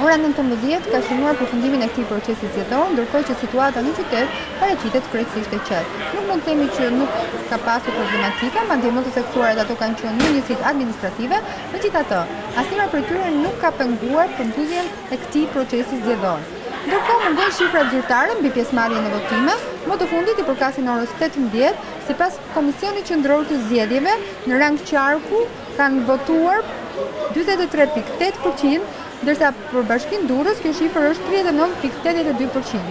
Ora nëntëmbëdhjetë ka shënuar përfundimin e këtij procesi zgjedhor, ndërkohë që situata në qytet paraqitet kryesisht e qetë. Nuk mund të themi që nuk ka pasur problematika, madje më të theksuara ato kanë qenë në njësitë administrative, megjithatë, asnjëra prej tyre nuk ka penguar përmbylljen e këtij procesi zgjedhor. Ndërkohë, mungojnë shifrat zyrtare mbi pjesëmarrjen në votime, më të fundit i përkasin orës tetëmbëdhjetë, sipas Komisionit Qendror të Zgjedhjeve, në rang qarku, kanë votuar dyzet e tre pikë tetë për qind, ndërsa për Bashkinë Durrës kjo shifër është tridhjetë e nëntë pikë tetëdhjetë e dy për qind.